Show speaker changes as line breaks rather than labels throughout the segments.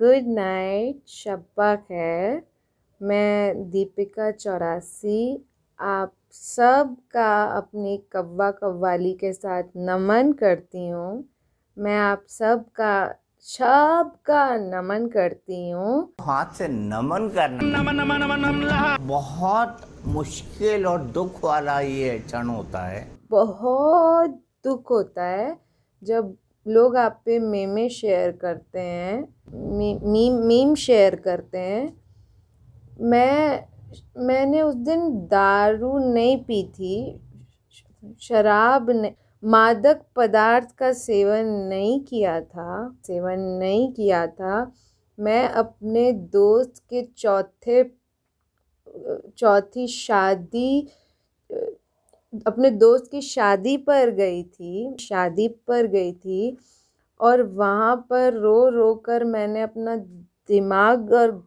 Good night शब्बा खैर। मैं दीपिका चौरासी आप सब का अपनी कव्वा कव्वाली के साथ नमन करती हूँ। मैं आप सब का सब का नमन करती हूँ।
हाथ से नमन करना। नमन नमन नमन। बहुत मुश्किल और दुख वाला ये क्षण होता है।
बहुत दुख होता है जब लोग आप पे मेमे शेयर करते हैं मी, मीम मीम शेयर करते हैं। मैं मैंने उस दिन दारू नहीं पी थी शराब ने मादक पदार्थ का सेवन नहीं किया था सेवन नहीं किया था। मैं अपने दोस्त के चौथे चौथी शादी अपने दोस्त की शादी पर गई थी, शादी पर गई थी और वहाँ पर रो रो कर मैंने अपना दिमाग और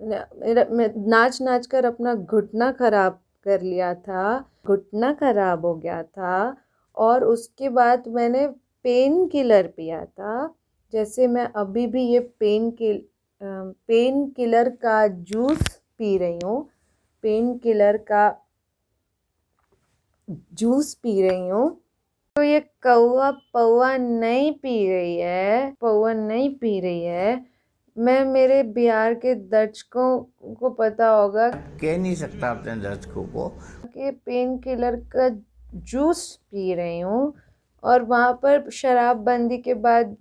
नाच नाच कर अपना घुटना ख़राब कर लिया था, घुटना ख़राब हो गया था और उसके बाद मैंने पेन किलर पिया था। जैसे मैं अभी भी ये पेन किल पेन किलर का जूस पी रही हूँ, पेन किलर का जूस पी रही हूँ। तो ये कौआ पौआ नहीं पी रही है पौआ नहीं पी रही है। मैं मेरे बिहार के दर्शकों को पता होगा।
कह नहीं सकता अपने दर्शकों को।
कि पेन किलर का जूस पी रही हूँ और वहाँ पर शराबबंदी के बाद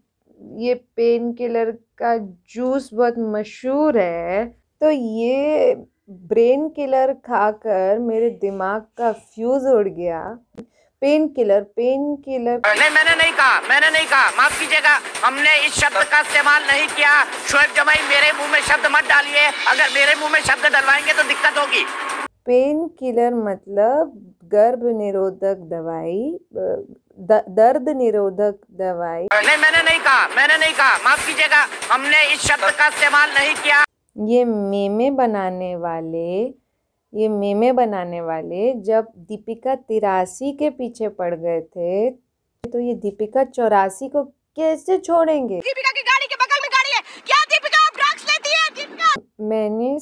ये पेन किलर का जूस बहुत मशहूर है। तो ये ब्रेन किलर खाकर मेरे दिमाग का फ्यूज़ उड़ गया। Painkiller painkiller.
नहीं मैंने नहीं कहा मैंने नहीं कहा। माफ़ कीजिएगा हमने इस शब्द का इस्तेमाल नहीं किया। शोएब जमाई मेरे मुँह में शब्द मत डालिए। अगर मेरे मुँह में शब्द डलवाएँगे तो दिक्कत होगी।
पेन किलर मतलब गर्भ निरोधक दवाई द, दर्द निरोधक दवाई।
नहीं मैंने नहीं कहा मैंने नहीं कहा। माफ़ कीजिएगा हमने इस शब्द का इस्तेमाल नहीं किया।
ये मेमे बनाने वाले ये मेमे बनाने वाले जब दीपिका तिरासी के पीछे पड़ गए थे तो ये दीपिका चौरासी को कैसे छोड़ेंगे?
दीपिका की गाड़ी के बगल में गाड़ी है। क्या दीपिका आप ड्रग्स लेती है? दीपिका!
मैंने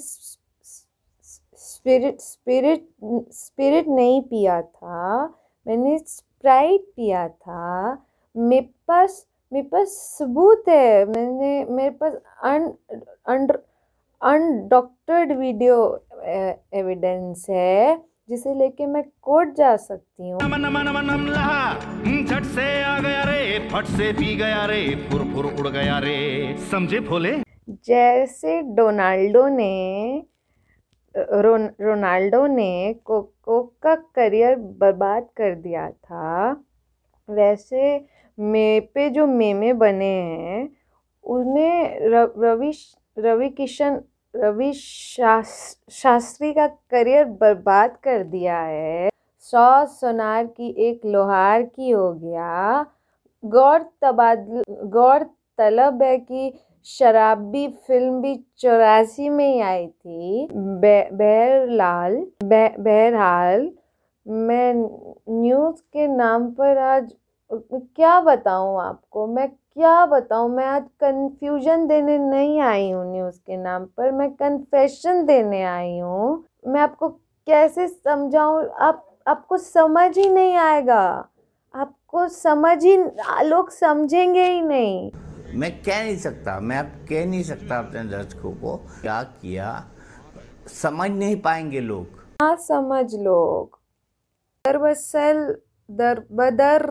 स्पिरिट स्पिरिट स्पिरिट नहीं पिया था। मैंने स्प्राइट पिया था। मेरे पास मेरे पास सबूत है। मैंने मेरे पास un under undoctored video evidence है जिसे लेके मैं कोर्ट जा सकती हूँ।
नमन नमन नमन झट से आ गया रे फट से पी गया रे फुर फुर उड़ गया रे। समझे भोले?
जैसे डोनाल्डो ने रो, रोनाल्डो ने कोको का करियर बर्बाद कर दिया था वैसे मे पे जो मेमे बने हैं उन्हें रवि रवि किशन रवि शास, शास्त्री का करियर बर्बाद कर दिया है। सौ सोनार की एक लोहार की हो गया। गौर तबादल गौर तलब है कि शराबी फ़िल्म भी चौरासी में ही आई थी। बहरलाल बे, बहरहाल मैं न्यूज़ के नाम पर आज क्या बताऊँ आपको? मैं क्या बताऊँ मैं आज कन्फ्यूज़न देने नहीं आई हूँ न्यूज़ के नाम पर मैं कन्फेशन देने आई हूँ। मैं आपको कैसे समझाऊँ? आप आपको समझ ही नहीं आएगा। आपको समझ ही लोग समझेंगे ही नहीं।
मैं कह नहीं सकता मैं अब कह नहीं सकता अपने दर्शकों को क्या किया। समझ नहीं पाएँगे लोग।
हाँ समझ लोग। दरअसल दर बदर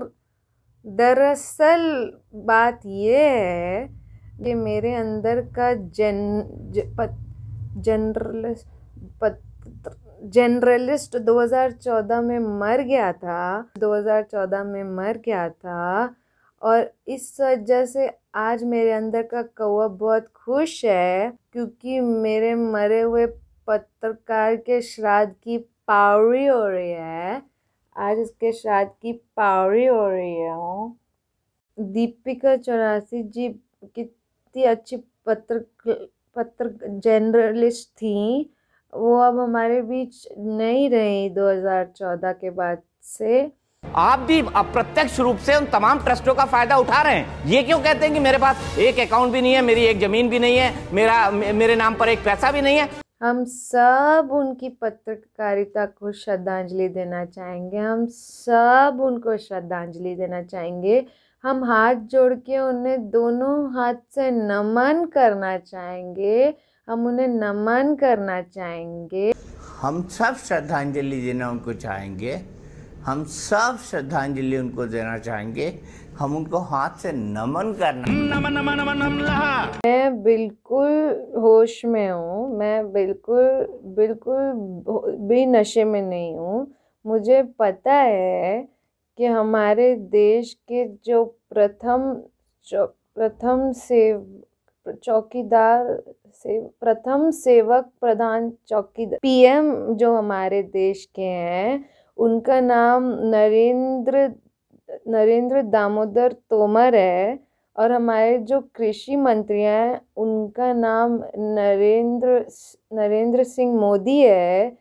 दरअसल बात ये है कि मेरे अंदर का जन ज, पत, जनरलिस्ट पत, जनरलिस्ट 2014 में मर गया था 2014 में मर गया था और इस वजह से आज मेरे अंदर का कौवा बहुत खुश है क्योंकि मेरे मरे हुए पत्रकार के श्राद्ध की पावरी हो रही है। आज उसके श्राद्ध की पावरी हो रही है दीपिका चौरासी जी कितनी अच्छी पत्र पत्र जर्नलिस्ट थी। वो अब हमारे बीच नहीं रही 2014 के बाद से।
आप भी अप्रत्यक्ष रूप से उन तमाम ट्रस्टों का फ़ायदा उठा रहे हैं। ये क्यों कहते हैं कि मेरे पास एक अकाउंट भी नहीं है, मेरी एक ज़मीन भी नहीं है, मेरा, मेरे नाम पर एक पैसा भी नहीं है?
हम सब उनकी पत्रकारिता को श्रद्धांजलि देना चाहेंगे, हम सब उनको श्रद्धांजलि देना चाहेंगे। हम हाथ जोड़ के उन्हें दोनों हाथ से नमन करना चाहेंगे, हम उन्हें नमन करना चाहेंगे।
हम सब श्रद्धांजलि देना उनको चाहेंगे। हम सब श्रद्धांजलि उनको देना चाहेंगे। हम उनको हाथ से नमन करना
नमन नमन नमन नम लहा
मैं बिल्कुल होश में हूँ। मैं बिल्कुल बिल्कुल भी नशे में नहीं हूँ। मुझे पता है कि हमारे देश के जो प्रथम प्रथम सेव चौकीदार से प्रथम सेवक प्रधान चौकीदार पीएम जो हमारे देश के हैं उनका नाम नरेंद्र नरेंद्र दामोदर तोमर है और हमारे जो कृषि मंत्री हैं, उनका नाम नरेंद्र नरेंद्र सिंह मोदी है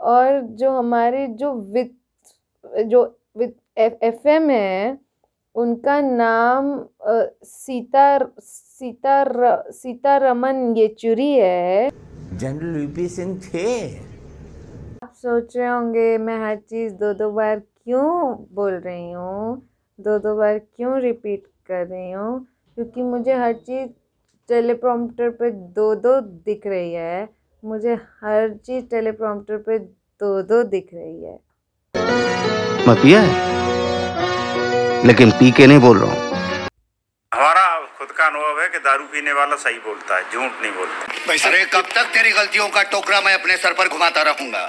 और जो हमारे जो वित्त जो वित्त एफ़ एम है, उनका नाम सीता सीता सीतारमन येचुरी है।
जनरल वीपी सिंह थे।
सोच रहे होंगे मैं हर चीज़ दो दो बार क्यों बोल रही हूँ? दो दो बार क्यों रिपीट कर रही हूँ? क्योंकि मुझे हर चीज़ टेलीप्रॉम्प्टर पे दो दो दिख रही है। मुझे हर चीज़ टेलीप्रॉम्प्टर पे दो दो दिख रही है।
मैं पिया है? लेकिन पी के नहीं बोल रहा हूँ।
हमारा खुद का अनुभव है कि दारू पीने वाला सही बोलता है झूठ नहीं बोलता।
अरे कब तक तेरी गलतियों का टोकरा मैं अपने सर पर घुमाता रहूँगा?